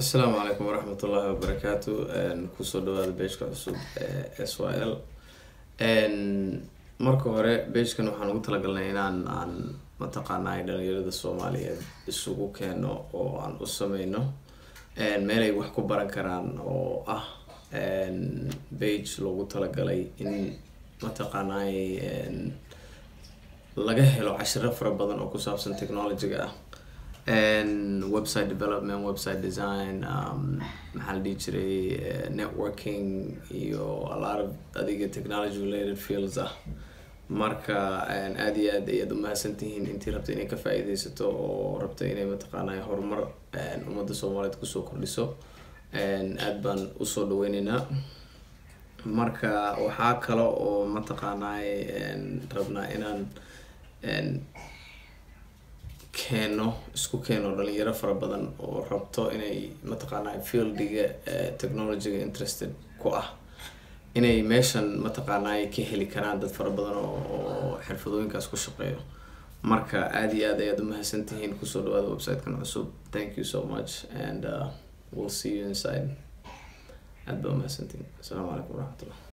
asalaamu calaykum waraxmat ullaahi wabarakaatu ku soo dhawaada beejka cusub ee s y l. Marka hore beejkan waxaan ugu talagalnay inaan aan mataqaanaa dhalinyarada soomaaliyeed isugu keeno oo aan u sameyno meel ay wax ku baran karaan oo ah bage loogu talagalay in mataqaanay laga helo cashiro fara badan oo ku saabsan technologyga ah website development website design maxaa la dhihi jiray networking iyo a lot of adiga technology related fields ah. Marka aada iyo aad ayaad umahadsantihiin intii rabta inay ka faa-iideysato oo rabta inay mataqaanay horumar ummadda soomaaliyeed ku soo kordhiso aad baan u soo dhaweyneynaa. Marka waxaa kale oo mataqaanay rabnaa inaan keeno isku keeno dhalinyaro fara badan oo rabto inay mataqaanaa fieldiga technologyga interested ku ah. Inay meeshan mataqaanaa ka heli karaan dad fara badan oo xirfadooyinkaas ku shaqeeyo. Marka aada iyo aad ayaad umahadsan tihiin ku soo dhawaada website-kan cusub. Thank you so much and uh, we'll see you inside. Aad baa umahadsantihiin asalaamu calaykum waraxmatullah